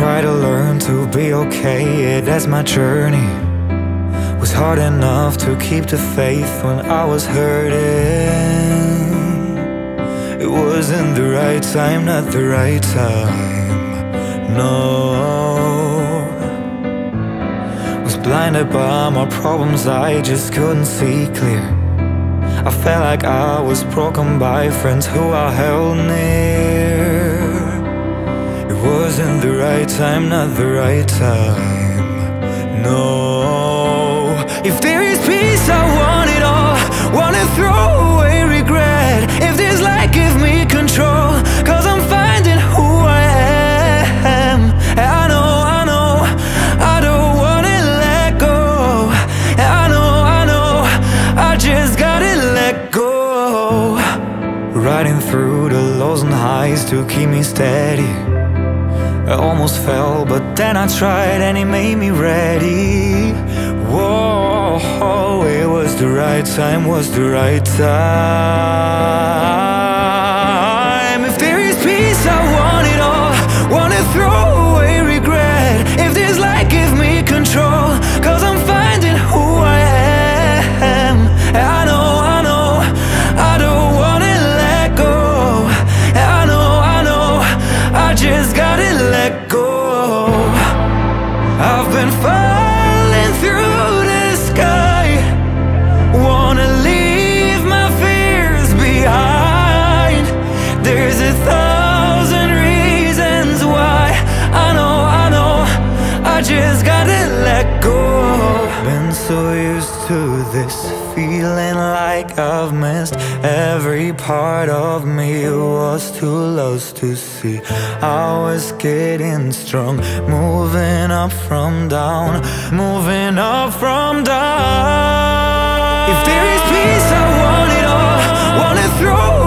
try to learn to be okay, yeah, that's my journey. Was hard enough to keep the faith when I was hurting. It wasn't the right time, not the right time. No. Was blinded by my problems, I just couldn't see clear. I felt like I was broken by friends who I held near. Right time, not the right time. No. If there is peace, I want it all. Wanna throw away regret. If there's light, give me control. Cause I'm finding who I am. I know, I know, I don't wanna let go. I know, I know, I just gotta let go. Riding through the lows and highs to keep me steady. I almost fell, but then I tried and it made me ready. Whoa, it was the right time, was the right time. To this feeling like I've missed every part of me. Was too lost to see. I was getting strong, moving up from down, moving up from down. If there is peace, I want it all. Wanna throw